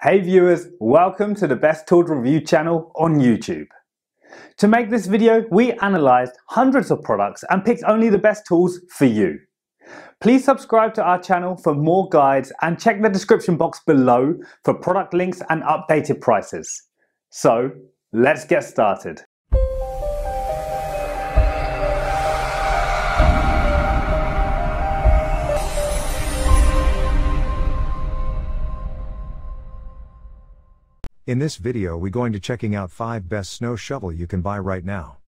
Hey viewers, welcome to the Best Tools Review channel on YouTube. To make this video, we analysed hundreds of products and picked only the best tools for you. Please subscribe to our channel for more guides and check the description box below for product links and updated prices. So, let's get started. In this video we going to checking out 5 best snow shovel you can buy right now.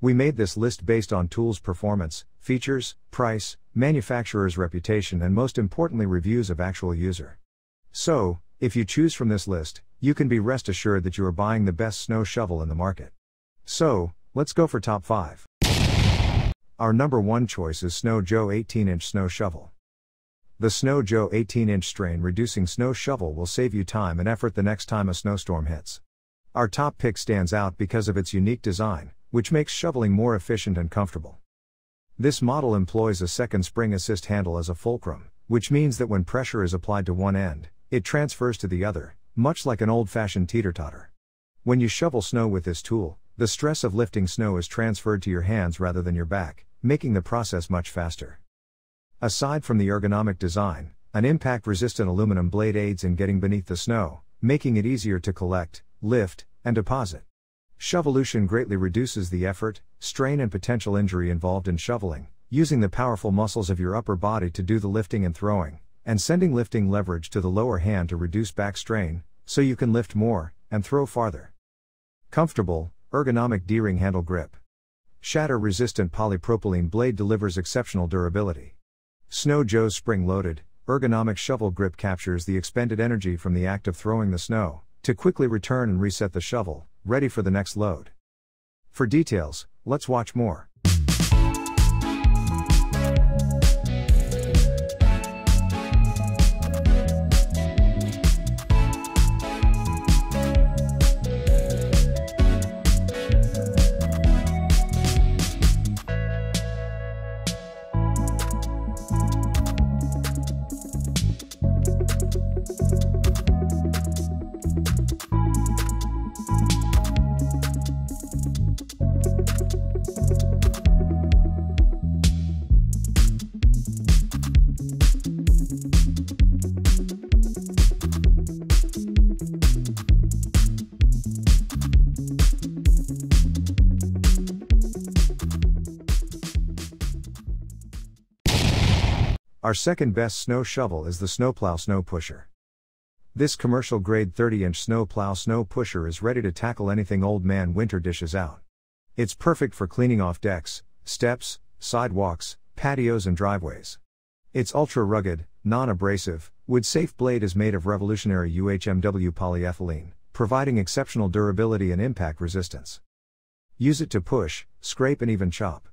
We made this list based on tools performance, features, price, manufacturer's reputation and most importantly reviews of actual user. So, if you choose from this list, you can be rest assured that you are buying the best snow shovel in the market. So, let's go for top 5. Our number 1 choice is Snow Joe 18 inch snow shovel. The Snow Joe 18 inch strain reducing snow shovel will save you time and effort the next time a snowstorm hits. Our top pick stands out because of its unique design, which makes shoveling more efficient and comfortable. This model employs a second spring assist handle as a fulcrum, which means that when pressure is applied to one end, it transfers to the other, much like an old fashioned teeter totter. When you shovel snow with this tool, the stress of lifting snow is transferred to your hands rather than your back, making the process much faster. Aside from the ergonomic design, an impact resistant aluminum blade aids in getting beneath the snow, making it easier to collect, lift, and deposit. Shovelution greatly reduces the effort, strain, and potential injury involved in shoveling, using the powerful muscles of your upper body to do the lifting and throwing, and sending lifting leverage to the lower hand to reduce back strain, so you can lift more and throw farther. Comfortable, ergonomic D-ring handle grip. Shatter resistant polypropylene blade delivers exceptional durability. Snow Joe's spring loaded, ergonomic shovel grip captures the expended energy from the act of throwing the snow, to quickly return and reset the shovel, ready for the next load. For details, let's watch more. Our second best snow shovel is the Snowplow Snow Pusher. This commercial grade 30 inch snowplow snow pusher is ready to tackle anything old man winter dishes out. It's perfect for cleaning off decks, steps, sidewalks, patios, and driveways. Its ultra rugged, non abrasive, wood safe blade is made of revolutionary UHMW polyethylene, providing exceptional durability and impact resistance. Use it to push, scrape, and even chop.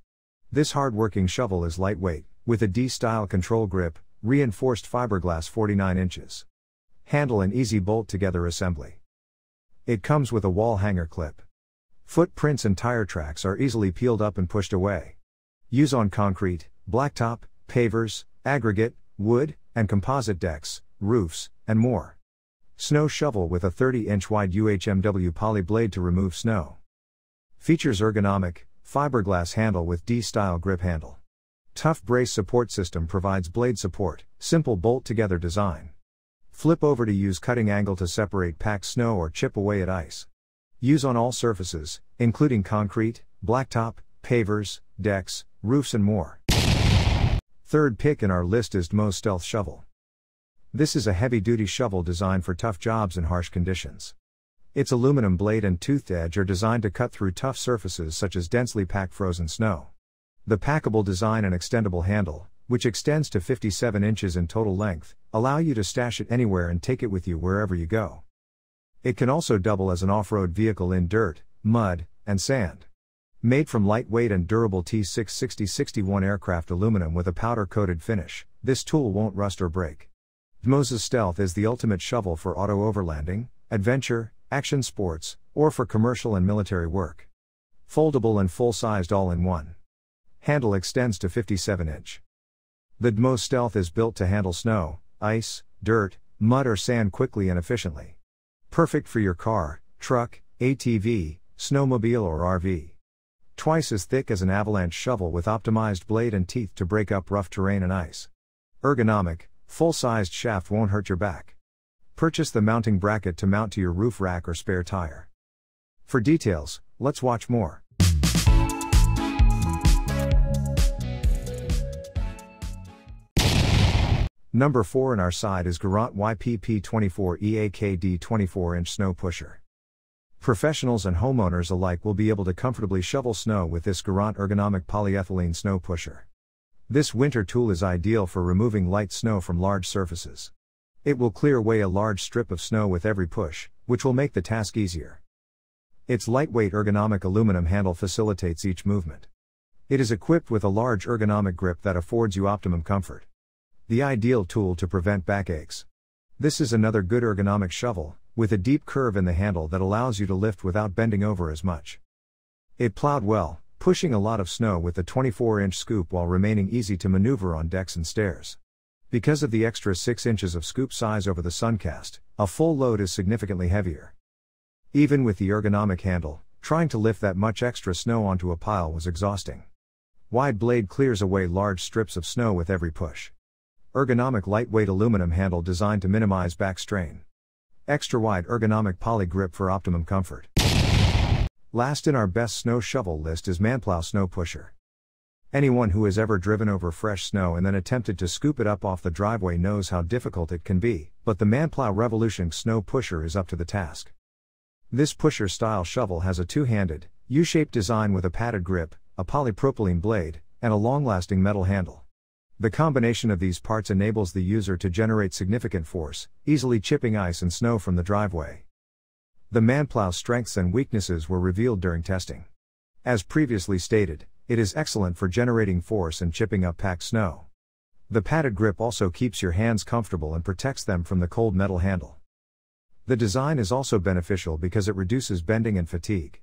This hard working shovel is lightweight, with a D-style control grip, reinforced fiberglass 49 inches. Handle and easy bolt together assembly. It comes with a wall hanger clip. Footprints and tire tracks are easily peeled up and pushed away. Use on concrete, blacktop, pavers, aggregate, wood, and composite decks, roofs, and more. Snow shovel with a 30 inch wide UHMW poly blade to remove snow. Features ergonomic, fiberglass handle with D style grip handle. Tough brace support system provides blade support, simple bolt together design. Flip over to use cutting angle to separate packed snow or chip away at ice. Use on all surfaces, including concrete, blacktop, pavers, decks, roofs, and more. Third pick in our list is DMOS Stealth Shovel. This is a heavy duty shovel designed for tough jobs in harsh conditions. Its aluminum blade and toothed edge are designed to cut through tough surfaces such as densely packed frozen snow. The packable design and extendable handle, which extends to 57 inches in total length, allow you to stash it anywhere and take it with you wherever you go. It can also double as an off-road vehicle in dirt, mud, and sand. Made from lightweight and durable T660-61 aircraft aluminum with a powder-coated finish, this tool won't rust or break. DMOS Stealth is the ultimate shovel for auto overlanding, adventure, action sports, or for commercial and military work. Foldable and full-sized all in one. Handle extends to 57 inch. The DMOS Stealth is built to handle snow, ice, dirt, mud or sand quickly and efficiently. Perfect for your car, truck, ATV, snowmobile, or RV. Twice as thick as an avalanche shovel with optimized blade and teeth to break up rough terrain and ice. Ergonomic, full sized shaft won't hurt your back. Purchase the mounting bracket to mount to your roof rack or spare tire. For details, let's watch more. Number 4 in our side is Garant YPP24 EAKD 24 inch snow pusher. Professionals and homeowners alike will be able to comfortably shovel snow with this Garant ergonomic polyethylene snow pusher. This winter tool is ideal for removing light snow from large surfaces. It will clear away a large strip of snow with every push, which will make the task easier. Its lightweight ergonomic aluminum handle facilitates each movement. It is equipped with a large ergonomic grip that affords you optimum comfort. The ideal tool to prevent backaches. This is another good ergonomic shovel, with a deep curve in the handle that allows you to lift without bending over as much. It plowed well, pushing a lot of snow with the 24 inch scoop while remaining easy to maneuver on decks and stairs. Because of the extra 6 inches of scoop size over the Suncast, a full load is significantly heavier. Even with the ergonomic handle, trying to lift that much extra snow onto a pile was exhausting. Wide blade clears away large strips of snow with every push. Ergonomic lightweight aluminum handle designed to minimize back strain. Extra wide ergonomic poly grip for optimum comfort. Last in our best snow shovel list is Manplow Snow Pusher. Anyone who has ever driven over fresh snow and then attempted to scoop it up off the driveway knows how difficult it can be, but the Manplow Revolution Snow Pusher is up to the task. This pusher style shovel has a two handed, U shaped design with a padded grip, a polypropylene blade, and a long lasting metal handle. The combination of these parts enables the user to generate significant force, easily chipping ice and snow from the driveway. The Manplow's strengths and weaknesses were revealed during testing. As previously stated, it is excellent for generating force and chipping up packed snow. The padded grip also keeps your hands comfortable and protects them from the cold metal handle. The design is also beneficial because it reduces bending and fatigue.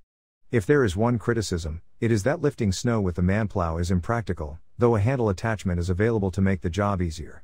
If there is one criticism, it is that lifting snow with the manplow is impractical, though a handle attachment is available to make the job easier.